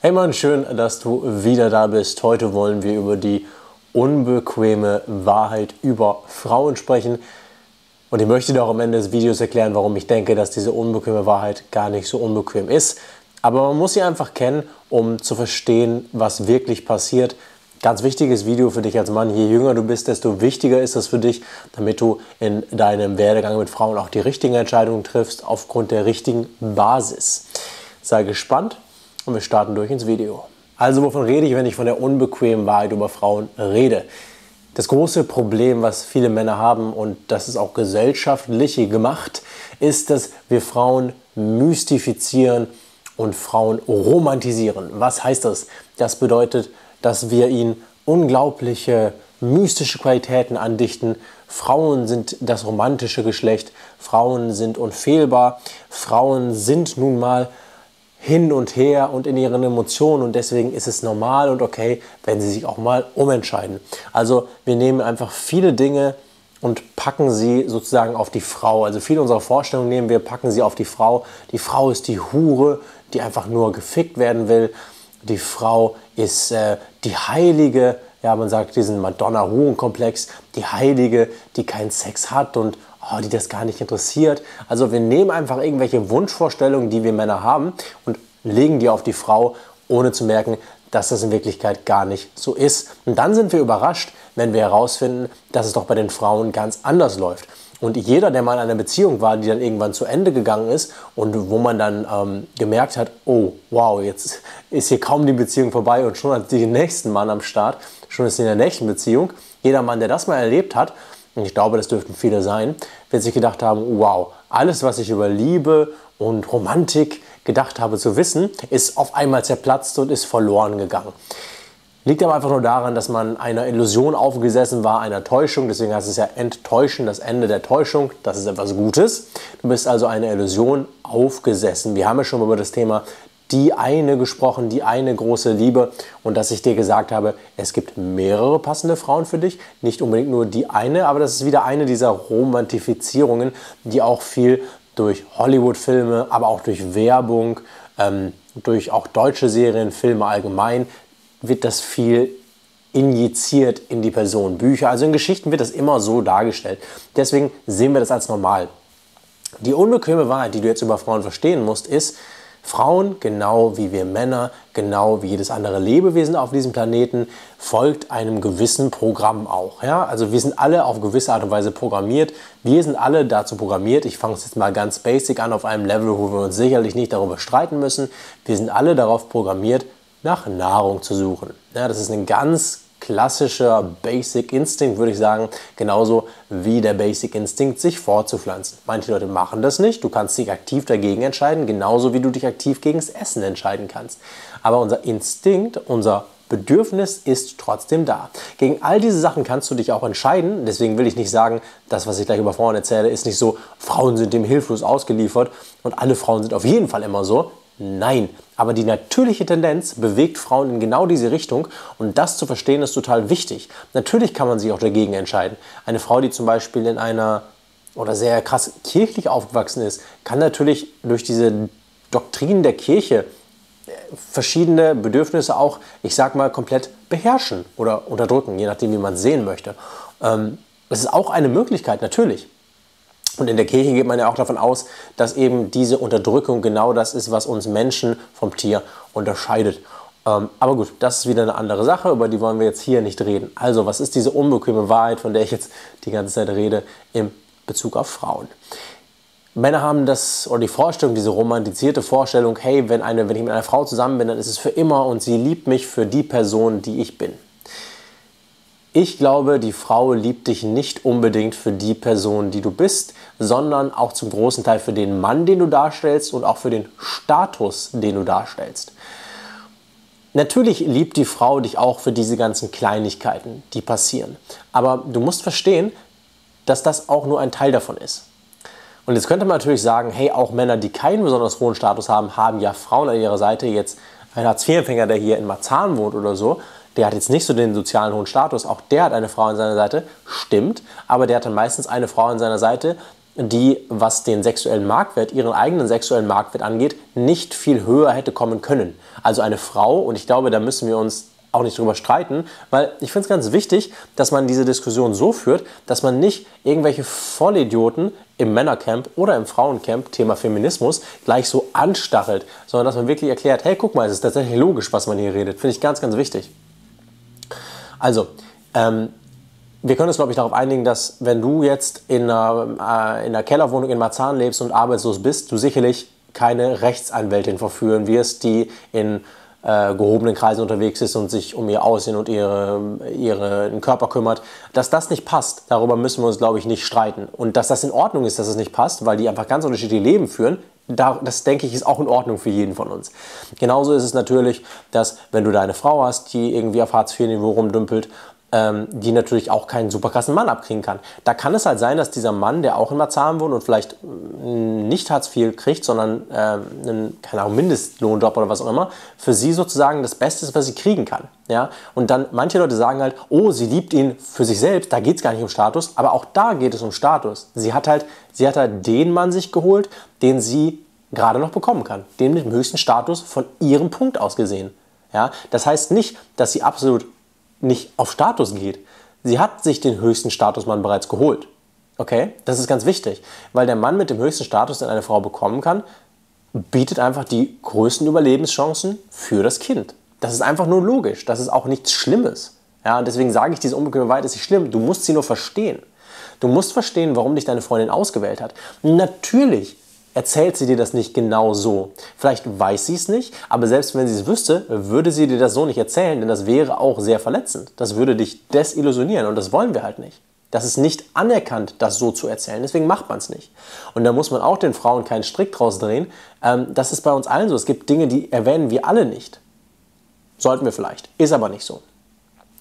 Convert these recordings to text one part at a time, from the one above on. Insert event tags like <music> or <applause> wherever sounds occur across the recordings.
Hey Mann, schön, dass du wieder da bist. Heute wollen wir über die unbequeme Wahrheit über Frauen sprechen. Und ich möchte dir auch am Ende des Videos erklären, warum ich denke, dass diese unbequeme Wahrheit gar nicht so unbequem ist. Aber man muss sie einfach kennen, um zu verstehen, was wirklich passiert. Ganz wichtiges Video für dich als Mann. Je jünger du bist, desto wichtiger ist es für dich, damit du in deinem Werdegang mit Frauen auch die richtigen Entscheidungen triffst, aufgrund der richtigen Basis. Sei gespannt und wir starten durch ins Video. Also wovon rede ich, wenn ich von der unbequemen Wahrheit über Frauen rede? Das große Problem, was viele Männer haben, und das ist auch gesellschaftlich gemacht, ist, dass wir Frauen mystifizieren und Frauen romantisieren. Was heißt das? Das bedeutet, dass wir ihnen unglaubliche mystische Qualitäten andichten. Frauen sind das romantische Geschlecht, Frauen sind unfehlbar, Frauen sind nun mal hin und her und in ihren Emotionen und deswegen ist es normal und okay, wenn sie sich auch mal umentscheiden. Also wir nehmen einfach viele Dinge und packen sie sozusagen auf die Frau. Also viele unserer Vorstellungen nehmen wir, packen sie auf die Frau. Die Frau ist die Hure, die einfach nur gefickt werden will. Die Frau ist äh, die Heilige, ja, man sagt diesen Madonna-Huren-Komplex, die Heilige, die keinen Sex hat und oh, die das gar nicht interessiert. Also wir nehmen einfach irgendwelche Wunschvorstellungen, die wir Männer haben und legen die auf die Frau, ohne zu merken, dass das in Wirklichkeit gar nicht so ist. Und dann sind wir überrascht, wenn wir herausfinden, dass es doch bei den Frauen ganz anders läuft. Und jeder, der mal in einer Beziehung war, die dann irgendwann zu Ende gegangen ist und wo man dann ähm, gemerkt hat, oh wow, jetzt ist hier kaum die Beziehung vorbei und schon hat die den nächsten Mann am Start, schon ist sie in der nächsten Beziehung. Jeder Mann, der das mal erlebt hat, und ich glaube, das dürften viele sein, wird sich gedacht haben, wow, alles, was ich über Liebe und Romantik gedacht habe zu wissen, ist auf einmal zerplatzt und ist verloren gegangen. Liegt aber einfach nur daran, dass man einer Illusion aufgesessen war, einer Täuschung. Deswegen heißt es ja enttäuschen, das Ende der Täuschung. Das ist etwas Gutes. Du bist also einer Illusion aufgesessen. Wir haben ja schon über das Thema die eine gesprochen, die eine große Liebe und dass ich dir gesagt habe, es gibt mehrere passende Frauen für dich, nicht unbedingt nur die eine, aber das ist wieder eine dieser Romantifizierungen, die auch viel durch Hollywood-Filme, aber auch durch Werbung, ähm, durch auch deutsche Serien, Filme allgemein, wird das viel injiziert in die Person. Bücher, also in Geschichten wird das immer so dargestellt. Deswegen sehen wir das als normal. Die unbequeme Wahrheit, die du jetzt über Frauen verstehen musst, ist, Frauen, genau wie wir Männer, genau wie jedes andere Lebewesen auf diesem Planeten, folgt einem gewissen Programm auch. Ja? Also wir sind alle auf gewisse Art und Weise programmiert. Wir sind alle dazu programmiert. Ich fange es jetzt mal ganz basic an, auf einem Level, wo wir uns sicherlich nicht darüber streiten müssen. Wir sind alle darauf programmiert, nach Nahrung zu suchen. Ja, das ist ein ganz klassischer Basic Instinct, würde ich sagen, genauso wie der Basic Instinct, sich fortzupflanzen. Manche Leute machen das nicht. Du kannst dich aktiv dagegen entscheiden, genauso wie du dich aktiv gegen das Essen entscheiden kannst. Aber unser Instinkt, unser Bedürfnis ist trotzdem da. Gegen all diese Sachen kannst du dich auch entscheiden. Deswegen will ich nicht sagen, das, was ich gleich über Frauen erzähle, ist nicht so, Frauen sind dem hilflos ausgeliefert und alle Frauen sind auf jeden Fall immer so. Nein, aber die natürliche Tendenz bewegt Frauen in genau diese Richtung und das zu verstehen ist total wichtig. Natürlich kann man sich auch dagegen entscheiden. Eine Frau, die zum Beispiel in einer oder sehr krass kirchlich aufgewachsen ist, kann natürlich durch diese Doktrinen der Kirche äh, verschiedene Bedürfnisse auch, ich sag mal, komplett beherrschen oder unterdrücken, je nachdem, wie man es sehen möchte. Ähm, das ist auch eine Möglichkeit, natürlich. Und in der Kirche geht man ja auch davon aus, dass eben diese Unterdrückung genau das ist, was uns Menschen vom Tier unterscheidet. Ähm, aber gut, das ist wieder eine andere Sache, über die wollen wir jetzt hier nicht reden. Also, was ist diese unbequeme Wahrheit, von der ich jetzt die ganze Zeit rede, in Bezug auf Frauen? Männer haben das oder die Vorstellung, diese romantisierte Vorstellung, hey, wenn, eine, wenn ich mit einer Frau zusammen bin, dann ist es für immer und sie liebt mich für die Person, die ich bin. Ich glaube, die Frau liebt dich nicht unbedingt für die Person, die du bist, sondern auch zum großen Teil für den Mann, den du darstellst und auch für den Status, den du darstellst. Natürlich liebt die Frau dich auch für diese ganzen Kleinigkeiten, die passieren. Aber du musst verstehen, dass das auch nur ein Teil davon ist. Und jetzt könnte man natürlich sagen, hey, auch Männer, die keinen besonders hohen Status haben, haben ja Frauen an ihrer Seite. Jetzt ein Hartz-IV-Empfänger, der hier in Marzahn wohnt oder so, der hat jetzt nicht so den sozialen hohen Status, auch der hat eine Frau an seiner Seite, stimmt, aber der hat dann meistens eine Frau an seiner Seite, die, was den sexuellen Marktwert, ihren eigenen sexuellen Marktwert angeht, nicht viel höher hätte kommen können. Also eine Frau, und ich glaube, da müssen wir uns auch nicht drüber streiten, weil ich finde es ganz wichtig, dass man diese Diskussion so führt, dass man nicht irgendwelche Vollidioten im Männercamp oder im Frauencamp, Thema Feminismus, gleich so anstachelt, sondern dass man wirklich erklärt, hey, guck mal, es ist tatsächlich logisch, was man hier redet. Finde ich ganz, ganz wichtig. Also, ähm, wir können uns, glaube ich, darauf einigen, dass wenn du jetzt in einer, äh, in einer Kellerwohnung in Marzahn lebst und arbeitslos bist, du sicherlich keine Rechtsanwältin verführen wirst, die in äh, gehobenen Kreisen unterwegs ist und sich um ihr Aussehen und ihre, ihren Körper kümmert. Dass das nicht passt, darüber müssen wir uns, glaube ich, nicht streiten. Und dass das in Ordnung ist, dass es nicht passt, weil die einfach ganz unterschiedliche Leben führen, das denke ich ist auch in Ordnung für jeden von uns. Genauso ist es natürlich, dass wenn du deine Frau hast, die irgendwie auf Hartz-IV-Niveau rumdümpelt ähm, die natürlich auch keinen super krassen Mann abkriegen kann. Da kann es halt sein, dass dieser Mann, der auch in Marzahn wohnt und vielleicht mm, nicht Hartz IV kriegt, sondern äh, einen, keine Ahnung, Mindestlohnjob oder was auch immer, für sie sozusagen das Beste ist, was sie kriegen kann. Ja? Und dann manche Leute sagen halt, oh, sie liebt ihn für sich selbst, da geht es gar nicht um Status, aber auch da geht es um Status. Sie hat halt, sie hat halt den Mann sich geholt, den sie gerade noch bekommen kann, den mit dem höchsten Status von ihrem Punkt aus gesehen. Ja? Das heißt nicht, dass sie absolut nicht auf Status geht. Sie hat sich den höchsten Statusmann bereits geholt. Okay? Das ist ganz wichtig, weil der Mann mit dem höchsten Status, den eine Frau bekommen kann, bietet einfach die größten Überlebenschancen für das Kind. Das ist einfach nur logisch. Das ist auch nichts Schlimmes. Ja, und deswegen sage ich, diese unbequeme Wahrheit ist nicht schlimm. Du musst sie nur verstehen. Du musst verstehen, warum dich deine Freundin ausgewählt hat. Natürlich erzählt sie dir das nicht genau so. Vielleicht weiß sie es nicht, aber selbst wenn sie es wüsste, würde sie dir das so nicht erzählen, denn das wäre auch sehr verletzend. Das würde dich desillusionieren und das wollen wir halt nicht. Das ist nicht anerkannt, das so zu erzählen. Deswegen macht man es nicht. Und da muss man auch den Frauen keinen Strick draus drehen. Ähm, das ist bei uns allen so. Es gibt Dinge, die erwähnen wir alle nicht. Sollten wir vielleicht. Ist aber nicht so.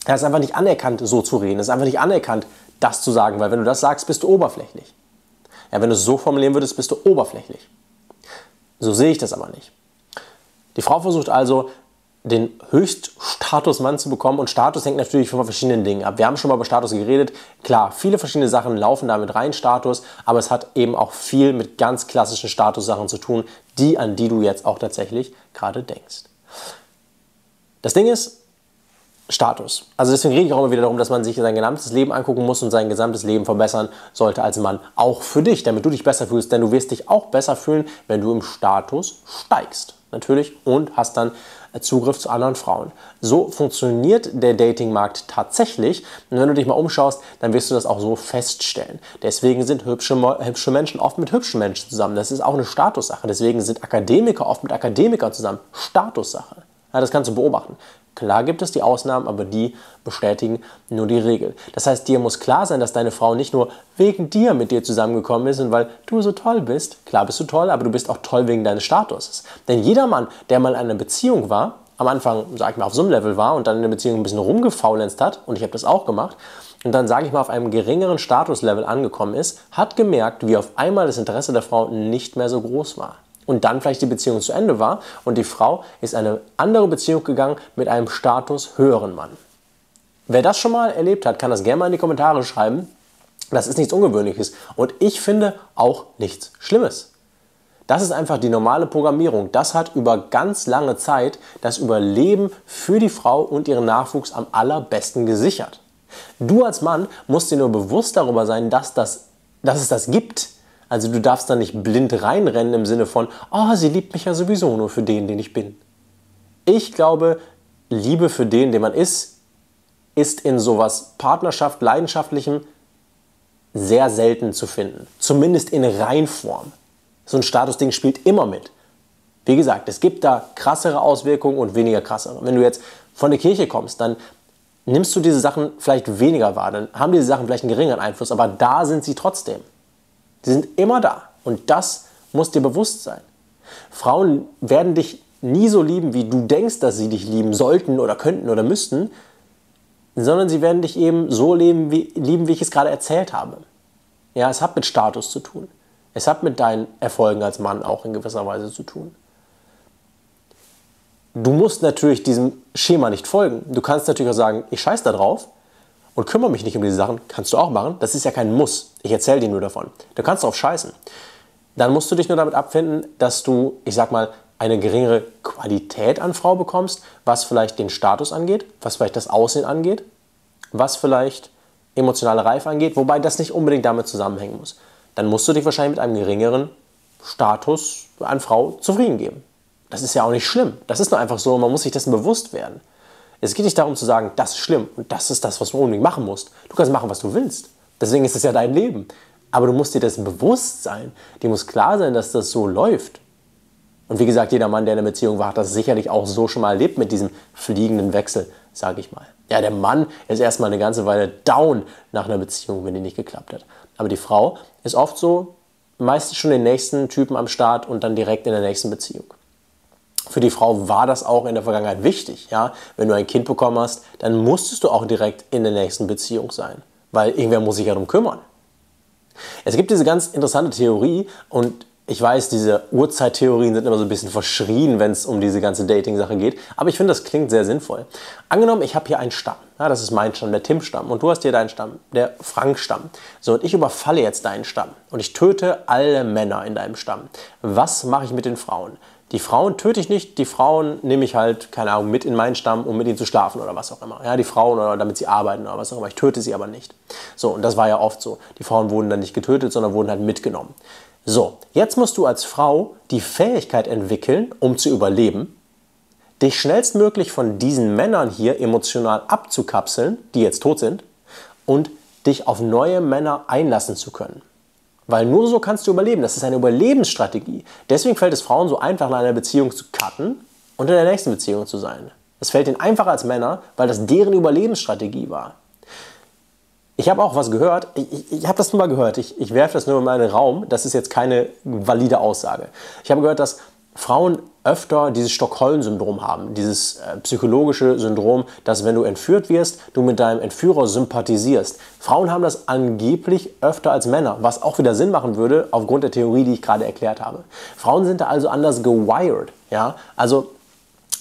Es ist einfach nicht anerkannt, so zu reden. Es ist einfach nicht anerkannt, das zu sagen, weil wenn du das sagst, bist du oberflächlich. Ja, wenn du es so formulieren würdest, bist du oberflächlich. So sehe ich das aber nicht. Die Frau versucht also, den Höchststatusmann zu bekommen und Status hängt natürlich von verschiedenen Dingen ab. Wir haben schon mal über Status geredet. Klar, viele verschiedene Sachen laufen damit rein, Status, aber es hat eben auch viel mit ganz klassischen Statussachen zu tun, die an die du jetzt auch tatsächlich gerade denkst. Das Ding ist, Status. Also deswegen rede ich auch immer wieder darum, dass man sich sein gesamtes Leben angucken muss und sein gesamtes Leben verbessern sollte als Mann. Auch für dich, damit du dich besser fühlst, denn du wirst dich auch besser fühlen, wenn du im Status steigst. Natürlich und hast dann Zugriff zu anderen Frauen. So funktioniert der Datingmarkt tatsächlich. Und wenn du dich mal umschaust, dann wirst du das auch so feststellen. Deswegen sind hübsche, hübsche Menschen oft mit hübschen Menschen zusammen. Das ist auch eine Statussache. Deswegen sind Akademiker oft mit Akademikern zusammen. Statussache. Ja, das kannst du beobachten. Klar gibt es die Ausnahmen, aber die bestätigen nur die Regel. Das heißt, dir muss klar sein, dass deine Frau nicht nur wegen dir mit dir zusammengekommen ist und weil du so toll bist. Klar bist du toll, aber du bist auch toll wegen deines Statuses. Denn jeder Mann, der mal in einer Beziehung war, am Anfang, sag ich mal, auf so einem Level war und dann in der Beziehung ein bisschen rumgefaulenzt hat, und ich habe das auch gemacht, und dann, sage ich mal, auf einem geringeren Statuslevel angekommen ist, hat gemerkt, wie auf einmal das Interesse der Frau nicht mehr so groß war und dann vielleicht die Beziehung zu Ende war und die Frau ist eine andere Beziehung gegangen mit einem Status höheren Mann. Wer das schon mal erlebt hat, kann das gerne mal in die Kommentare schreiben. Das ist nichts Ungewöhnliches und ich finde auch nichts Schlimmes. Das ist einfach die normale Programmierung. Das hat über ganz lange Zeit das Überleben für die Frau und ihren Nachwuchs am allerbesten gesichert. Du als Mann musst dir nur bewusst darüber sein, dass, das, dass es das gibt also du darfst da nicht blind reinrennen im Sinne von, oh, sie liebt mich ja sowieso nur für den, den ich bin. Ich glaube, Liebe für den, den man ist, ist in sowas Partnerschaft, Leidenschaftlichem sehr selten zu finden. Zumindest in Reinform. So ein Statusding spielt immer mit. Wie gesagt, es gibt da krassere Auswirkungen und weniger krassere. Wenn du jetzt von der Kirche kommst, dann nimmst du diese Sachen vielleicht weniger wahr, dann haben diese Sachen vielleicht einen geringeren Einfluss, aber da sind sie trotzdem. Sie sind immer da. Und das muss dir bewusst sein. Frauen werden dich nie so lieben, wie du denkst, dass sie dich lieben sollten oder könnten oder müssten, sondern sie werden dich eben so leben, wie, lieben, wie ich es gerade erzählt habe. Ja, es hat mit Status zu tun. Es hat mit deinen Erfolgen als Mann auch in gewisser Weise zu tun. Du musst natürlich diesem Schema nicht folgen. Du kannst natürlich auch sagen, ich scheiß da drauf und kümmere mich nicht um diese Sachen, kannst du auch machen. Das ist ja kein Muss. Ich erzähle dir nur davon. Du kannst drauf scheißen. Dann musst du dich nur damit abfinden, dass du, ich sag mal, eine geringere Qualität an Frau bekommst, was vielleicht den Status angeht, was vielleicht das Aussehen angeht, was vielleicht emotionale Reife angeht, wobei das nicht unbedingt damit zusammenhängen muss. Dann musst du dich wahrscheinlich mit einem geringeren Status an Frau zufrieden geben. Das ist ja auch nicht schlimm. Das ist nur einfach so, man muss sich dessen bewusst werden. Es geht nicht darum zu sagen, das ist schlimm und das ist das, was du unbedingt machen musst. Du kannst machen, was du willst. Deswegen ist es ja dein Leben. Aber du musst dir dessen bewusst sein. Dir muss klar sein, dass das so läuft. Und wie gesagt, jeder Mann, der in einer Beziehung war, hat das sicherlich auch so schon mal erlebt mit diesem fliegenden Wechsel, sage ich mal. Ja, der Mann ist erstmal eine ganze Weile down nach einer Beziehung, wenn die nicht geklappt hat. Aber die Frau ist oft so, meistens schon den nächsten Typen am Start und dann direkt in der nächsten Beziehung. Für die Frau war das auch in der Vergangenheit wichtig. Ja? Wenn du ein Kind bekommen hast, dann musstest du auch direkt in der nächsten Beziehung sein, weil irgendwer muss sich ja darum kümmern. Es gibt diese ganz interessante Theorie und ich weiß, diese Uhrzeittheorien sind immer so ein bisschen verschrien, wenn es um diese ganze Dating-Sache geht. Aber ich finde, das klingt sehr sinnvoll. Angenommen, ich habe hier einen Stamm. Ja, das ist mein Stamm, der Tim-Stamm. Und du hast hier deinen Stamm, der Frank-Stamm. So, und ich überfalle jetzt deinen Stamm. Und ich töte alle Männer in deinem Stamm. Was mache ich mit den Frauen? Die Frauen töte ich nicht, die Frauen nehme ich halt, keine Ahnung, mit in meinen Stamm, um mit ihnen zu schlafen oder was auch immer. Ja, die Frauen oder damit sie arbeiten oder was auch immer. Ich töte sie aber nicht. So, und das war ja oft so. Die Frauen wurden dann nicht getötet, sondern wurden halt mitgenommen. So, jetzt musst du als Frau die Fähigkeit entwickeln, um zu überleben, dich schnellstmöglich von diesen Männern hier emotional abzukapseln, die jetzt tot sind, und dich auf neue Männer einlassen zu können. Weil nur so kannst du überleben. Das ist eine Überlebensstrategie. Deswegen fällt es Frauen so einfach, in einer Beziehung zu cutten und in der nächsten Beziehung zu sein. Es fällt ihnen einfacher als Männer, weil das deren Überlebensstrategie war. Ich habe auch was gehört, ich, ich, habe das nur mal gehört, ich, ich werfe das nur in meinen Raum, das ist jetzt keine valide Aussage. Ich habe gehört, dass Frauen öfter dieses Stockholm-Syndrom haben, dieses äh, psychologische Syndrom, dass wenn du entführt wirst, du mit deinem Entführer sympathisierst. Frauen haben das angeblich öfter als Männer, was auch wieder Sinn machen würde aufgrund der Theorie, die ich gerade erklärt habe. Frauen sind da also anders gewired, ja? Also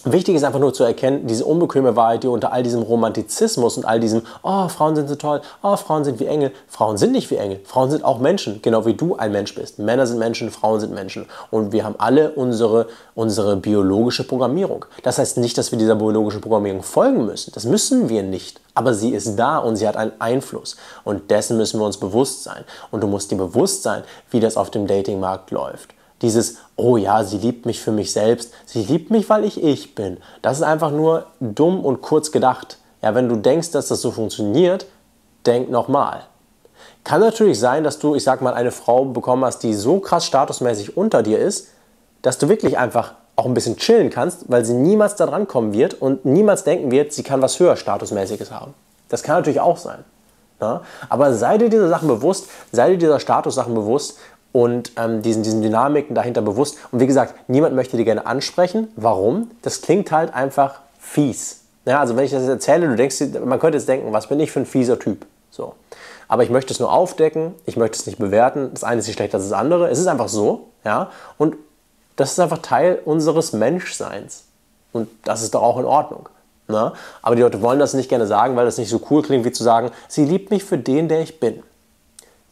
Wichtig ist einfach nur zu erkennen, diese unbequeme Wahrheit, die unter all diesem Romantizismus und all diesem, oh, Frauen sind so toll, oh, Frauen sind wie Engel. Frauen sind nicht wie Engel. Frauen sind auch Menschen, genau wie du ein Mensch bist. Männer sind Menschen, Frauen sind Menschen. Und wir haben alle unsere, unsere biologische Programmierung. Das heißt nicht, dass wir dieser biologischen Programmierung folgen müssen. Das müssen wir nicht. Aber sie ist da und sie hat einen Einfluss. Und dessen müssen wir uns bewusst sein. Und du musst dir bewusst sein, wie das auf dem Datingmarkt läuft. Dieses, oh ja, sie liebt mich für mich selbst, sie liebt mich, weil ich ich bin. Das ist einfach nur dumm und kurz gedacht. Ja, wenn du denkst, dass das so funktioniert, denk nochmal. Kann natürlich sein, dass du, ich sag mal, eine Frau bekommen hast, die so krass statusmäßig unter dir ist, dass du wirklich einfach auch ein bisschen chillen kannst, weil sie niemals da dran kommen wird und niemals denken wird, sie kann was höher statusmäßiges haben. Das kann natürlich auch sein. Ja? Aber sei dir dieser Sachen bewusst, sei dir dieser Statussachen bewusst und ähm, diesen, diesen Dynamiken dahinter bewusst. Und wie gesagt, niemand möchte die gerne ansprechen. Warum? Das klingt halt einfach fies. Ja, also wenn ich das erzähle, du denkst, man könnte jetzt denken, was bin ich für ein fieser Typ? So. Aber ich möchte es nur aufdecken, ich möchte es nicht bewerten. Das eine ist nicht schlechter als das andere. Es ist einfach so, ja. Und das ist einfach Teil unseres Menschseins. Und das ist doch auch in Ordnung. Ne? Aber die Leute wollen das nicht gerne sagen, weil das nicht so cool klingt, wie zu sagen, sie liebt mich für den, der ich bin.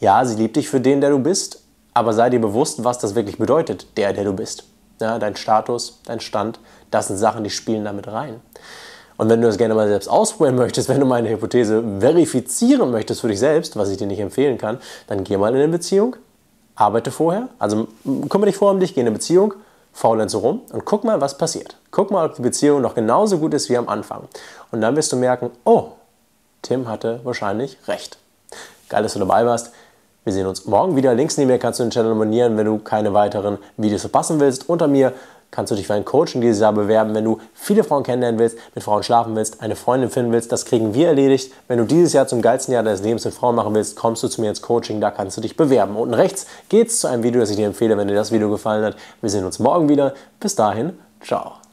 Ja, sie liebt dich für den, der du bist, aber sei dir bewusst, was das wirklich bedeutet, der, der du bist. Ja, dein Status, dein Stand, das sind Sachen, die spielen damit rein. Und wenn du das gerne mal selbst ausprobieren möchtest, <laughs> wenn du meine Hypothese verifizieren möchtest für dich selbst, was ich dir nicht empfehlen kann, dann geh mal in eine Beziehung, arbeite vorher, also kümmere dich vorher um dich, geh in eine Beziehung, faulenze rum und guck mal, was passiert. Guck mal, ob die Beziehung noch genauso gut ist wie am Anfang. Und dann wirst du merken, oh, Tim hatte wahrscheinlich recht. Geil, dass du dabei warst. Wir sehen uns morgen wieder. Links neben mir kannst du den Channel abonnieren, wenn du keine weiteren Videos verpassen willst. Unter mir kannst du dich für ein Coaching dieses Jahr bewerben, wenn du viele Frauen kennenlernen willst, mit Frauen schlafen willst, eine Freundin finden willst. Das kriegen wir erledigt. Wenn du dieses Jahr zum geilsten Jahr deines Lebens mit Frauen machen willst, kommst du zu mir ins Coaching. Da kannst du dich bewerben. Unten rechts geht es zu einem Video, das ich dir empfehle, wenn dir das Video gefallen hat. Wir sehen uns morgen wieder. Bis dahin, ciao.